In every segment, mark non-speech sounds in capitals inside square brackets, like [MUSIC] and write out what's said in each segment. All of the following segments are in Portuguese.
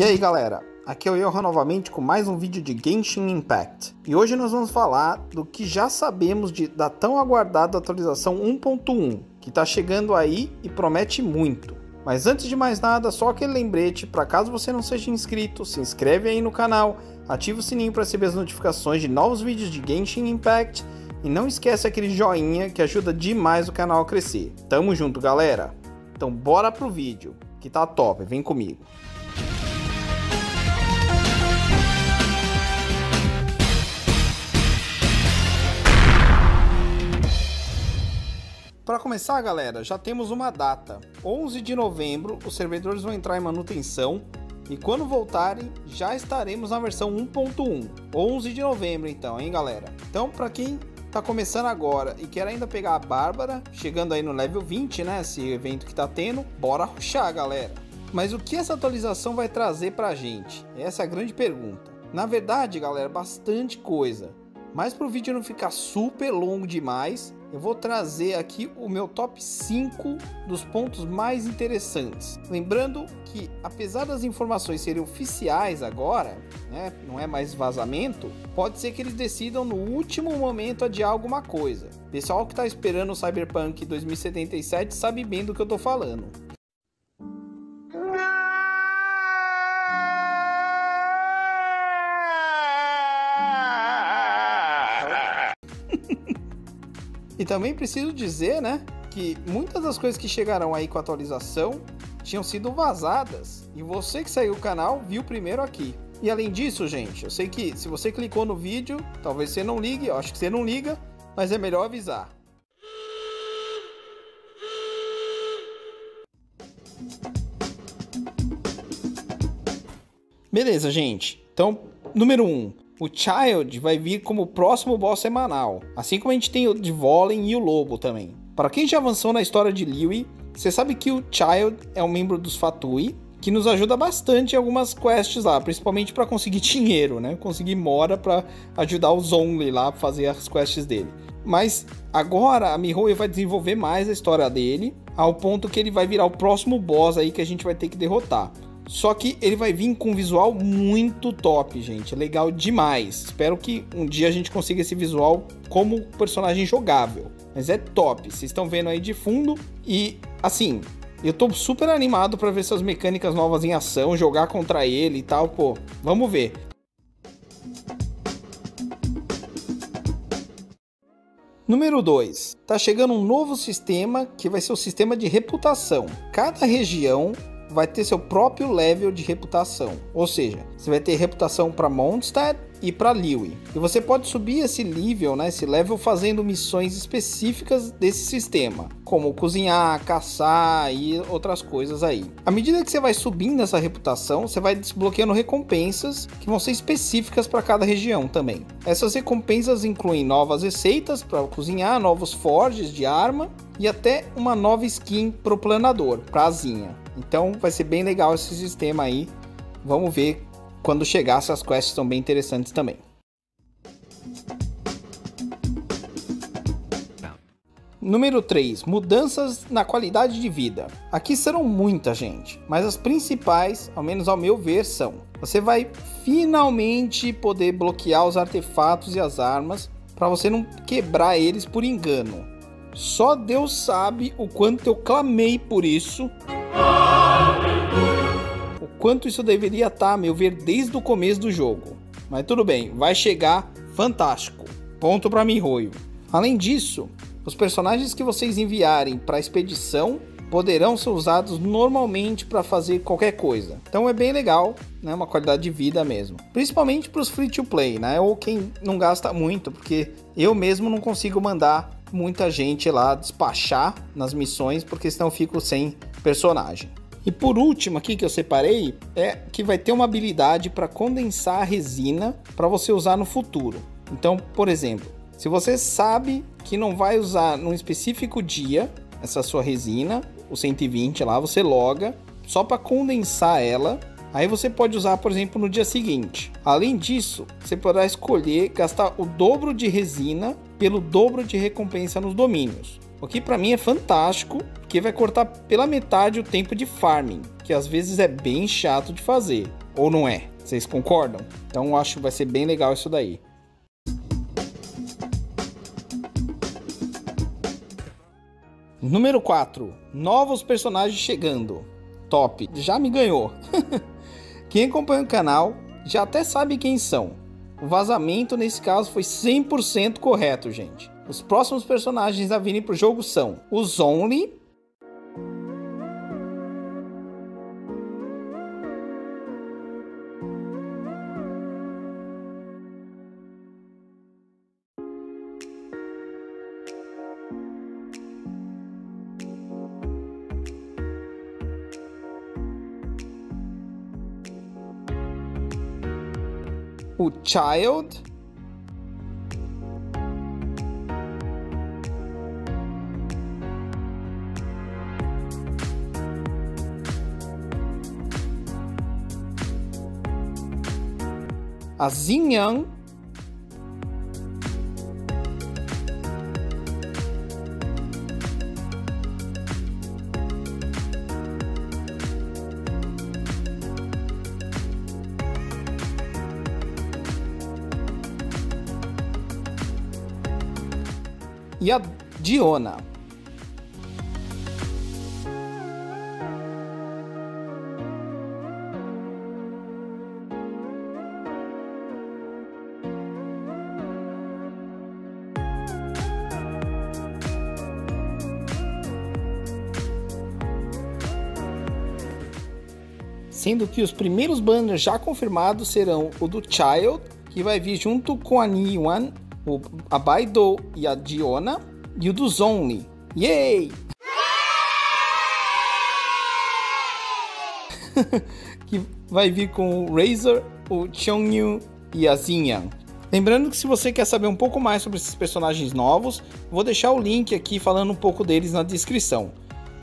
E aí galera, aqui é o Yohan novamente com mais um vídeo de Genshin Impact. E hoje nós vamos falar do que já sabemos de, da tão aguardada atualização 1.1, que está chegando aí e promete muito. Mas antes de mais nada, só aquele lembrete, para caso você não seja inscrito, se inscreve aí no canal, ativa o sininho para receber as notificações de novos vídeos de Genshin Impact e não esquece aquele joinha que ajuda demais o canal a crescer. Tamo junto, galera! Então bora pro vídeo, que tá top, vem comigo. Para começar, galera, já temos uma data. 11 de novembro, os servidores vão entrar em manutenção e quando voltarem, já estaremos na versão 1.1. 11 de novembro, então, hein, galera? Então, para quem tá começando agora e quer ainda pegar a Bárbara, chegando aí no level 20, né? Esse evento que tá tendo, bora ruxar, galera. Mas o que essa atualização vai trazer pra gente? Essa é a grande pergunta. Na verdade, galera, bastante coisa. Mas para o vídeo não ficar super longo demais, eu vou trazer aqui o meu top 5 dos pontos mais interessantes. Lembrando que, apesar das informações serem oficiais agora, né, não é mais vazamento, pode ser que eles decidam no último momento adiar alguma coisa. Pessoal que está esperando o Cyberpunk 2077 sabe bem do que eu estou falando. E também preciso dizer, né, que muitas das coisas que chegaram aí com a atualização tinham sido vazadas. E você que saiu do canal viu primeiro aqui. E além disso, gente, eu sei que se você clicou no vídeo, talvez você não ligue, eu acho que você não liga, mas é melhor avisar. Beleza, gente. Então, número 1. Um, o Child vai vir como próximo boss semanal, assim como a gente tem o de Volen e o Lobo também. Para quem já avançou na história de Liwi, você sabe que o Child é um membro dos Fatui, que nos ajuda bastante em algumas quests lá, principalmente para conseguir [LAUGHS] dinheiro, né? Conseguir mora para ajudar o Zongli lá a fazer as quests dele. Mas agora a Mihoyo vai desenvolver mais a história dele, ao ponto que ele vai virar o próximo boss aí que a gente vai ter que derrotar. Só que ele vai vir com um visual muito top, gente. É legal demais. Espero que um dia a gente consiga esse visual como personagem jogável. Mas é top. Vocês estão vendo aí de fundo. E, assim, eu tô super animado para ver essas mecânicas novas em ação, jogar contra ele e tal. Pô, vamos ver. Número 2. Tá chegando um novo sistema que vai ser o sistema de reputação. Cada região vai ter seu próprio level de reputação. Ou seja, você vai ter reputação para Mondstadt e para Liyue. E você pode subir esse nível, né, esse level fazendo missões específicas desse sistema, como cozinhar, caçar e outras coisas aí. À medida que você vai subindo essa reputação, você vai desbloqueando recompensas que vão ser específicas para cada região também. Essas recompensas incluem novas receitas para cozinhar, novos forges de arma e até uma nova skin pro planador, pra asinha. Então vai ser bem legal esse sistema aí. Vamos ver quando chegar, essas quests são bem interessantes também. Número 3. Mudanças na qualidade de vida. Aqui serão muita gente, mas as principais, ao menos ao meu ver, são: você vai finalmente poder bloquear os artefatos e as armas para você não quebrar eles por engano. Só Deus sabe o quanto eu clamei por isso quanto isso deveria estar, a meu ver, desde o começo do jogo. Mas tudo bem, vai chegar fantástico. Ponto para mim, Roio. Além disso, os personagens que vocês enviarem para a expedição poderão ser usados normalmente para fazer qualquer coisa. Então é bem legal, né? Uma qualidade de vida mesmo. Principalmente para os free to play, né? Ou quem não gasta muito, porque eu mesmo não consigo mandar muita gente lá despachar nas missões, porque senão eu fico sem personagem. E por último aqui que eu separei é que vai ter uma habilidade para condensar a resina para você usar no futuro. Então, por exemplo, se você sabe que não vai usar num específico dia essa sua resina, o 120 lá, você loga só para condensar ela. Aí você pode usar, por exemplo, no dia seguinte. Além disso, você poderá escolher gastar o dobro de resina pelo dobro de recompensa nos domínios. O que para mim é fantástico, porque vai cortar pela metade o tempo de farming, que às vezes é bem chato de fazer. Ou não é? Vocês concordam? Então acho que vai ser bem legal isso daí. Número 4. Novos personagens chegando. Top. Já me ganhou. [LAUGHS] quem acompanha o canal já até sabe quem são. O vazamento nesse caso foi 100% correto, gente. Os próximos personagens a virem pro jogo são os Only, o child. A Xinyan. E a Diona. Sendo que os primeiros banners já confirmados serão o do Child, que vai vir junto com a Niwan o, a Baido e a Diona, e o dos Only. Yay! [LAUGHS] que vai vir com o Razor, o Chongyu e a Xinyan. Lembrando que se você quer saber um pouco mais sobre esses personagens novos, vou deixar o link aqui falando um pouco deles na descrição.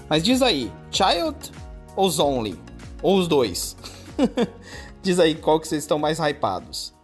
Mas diz aí, Child ou Only? Ou os dois? [LAUGHS] diz aí qual que vocês estão mais hypados.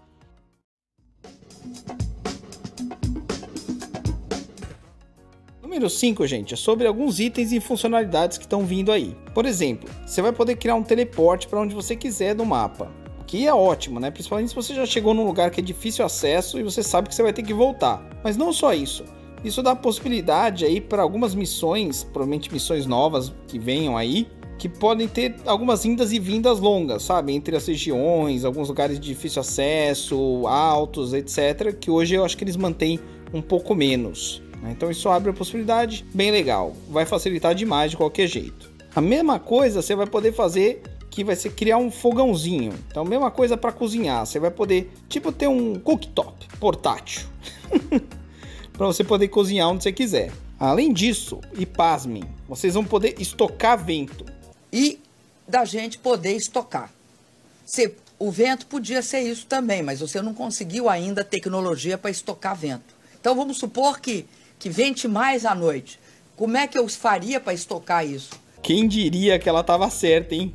Número 5, gente, é sobre alguns itens e funcionalidades que estão vindo aí. Por exemplo, você vai poder criar um teleporte para onde você quiser do mapa. Que é ótimo, né? Principalmente se você já chegou num lugar que é difícil acesso e você sabe que você vai ter que voltar. Mas não só isso. Isso dá possibilidade aí para algumas missões, provavelmente missões novas que venham aí, que podem ter algumas indas e vindas longas, sabe? Entre as regiões, alguns lugares de difícil acesso, altos, etc. Que hoje eu acho que eles mantêm um pouco menos. Né? Então isso abre a possibilidade, bem legal. Vai facilitar demais de qualquer jeito. A mesma coisa você vai poder fazer que vai ser criar um fogãozinho. Então, mesma coisa para cozinhar. Você vai poder, tipo, ter um cooktop portátil. [LAUGHS] para você poder cozinhar onde você quiser. Além disso, e pasmem, vocês vão poder estocar vento. E da gente poder estocar. O vento podia ser isso também, mas você não conseguiu ainda tecnologia para estocar vento. Então vamos supor que que vente mais à noite. Como é que eu faria para estocar isso? Quem diria que ela estava certa, hein?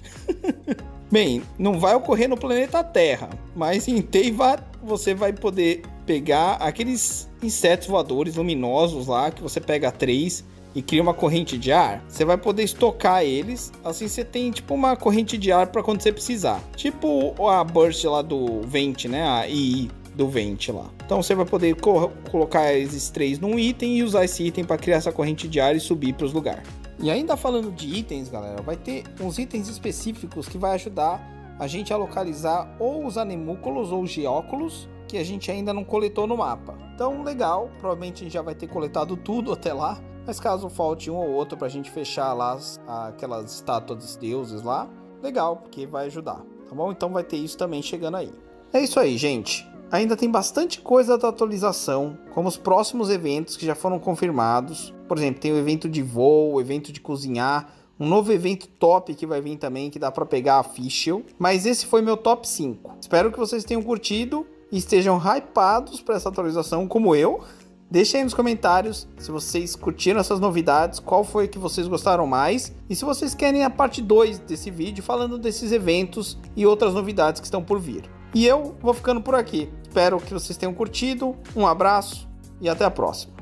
[LAUGHS] Bem, não vai ocorrer no planeta Terra, mas em Teiva você vai poder pegar aqueles insetos voadores luminosos lá, que você pega três e cria uma corrente de ar. Você vai poder estocar eles, assim você tem tipo uma corrente de ar para quando você precisar. Tipo a burst lá do Vente, né? A II do Vente lá. Então você vai poder co colocar esses três num item e usar esse item para criar essa corrente de ar e subir para os lugares. E ainda falando de itens, galera, vai ter uns itens específicos que vai ajudar a gente a localizar ou os anemúculos ou os geóculos que a gente ainda não coletou no mapa. Então, legal, provavelmente a gente já vai ter coletado tudo até lá, mas caso falte um ou outro para a gente fechar lá as, aquelas estátuas dos deuses lá, legal, porque vai ajudar, tá bom? Então vai ter isso também chegando aí. É isso aí, gente. Ainda tem bastante coisa da atualização, como os próximos eventos que já foram confirmados. Por exemplo, tem o evento de voo, o evento de cozinhar, um novo evento top que vai vir também, que dá para pegar a Fischl. Mas esse foi meu top 5. Espero que vocês tenham curtido e estejam hypados para essa atualização, como eu. Deixem aí nos comentários se vocês curtiram essas novidades, qual foi que vocês gostaram mais e se vocês querem a parte 2 desse vídeo falando desses eventos e outras novidades que estão por vir. E eu vou ficando por aqui. Espero que vocês tenham curtido. Um abraço e até a próxima.